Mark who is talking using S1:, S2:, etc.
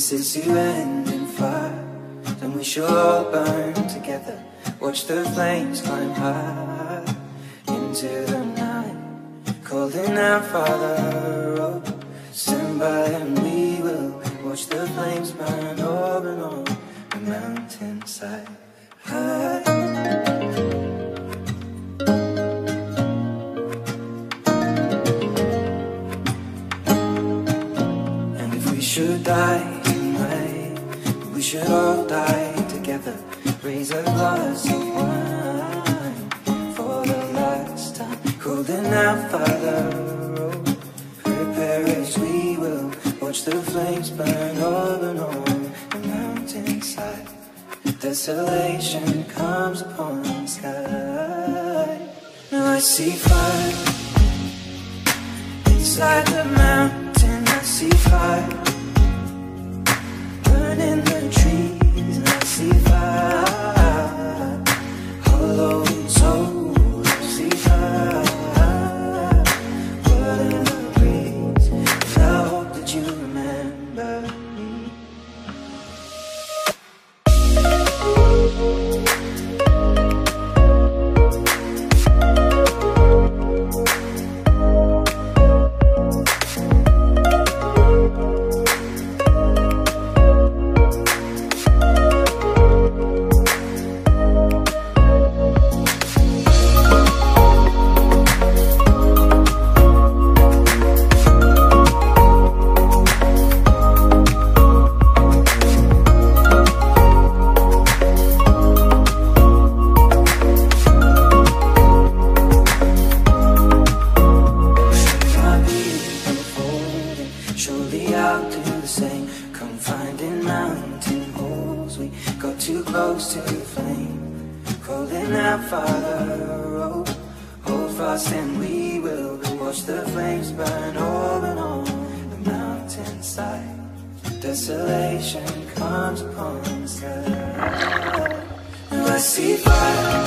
S1: this is to end in fire, then we shall all burn together. Watch the flames climb high into the night, calling out, Father, oh, stand by and we will watch the flames burn over and on the mountainside. High. And if we should die should all die together. Raise a glass of wine for the last time. Holding out, Father, oh, prepare as we will. Watch the flames burn over and on the mountainside. Desolation comes upon the sky. Now I see fire. Inside the mountain, I see fire. Surely I'll do the same. Come finding mountain holes. We got too close to the flame. Calling out, Father, oh, hold fast and we will watch the flames burn over and on the mountainside. Desolation comes upon the sky. Now I see fire.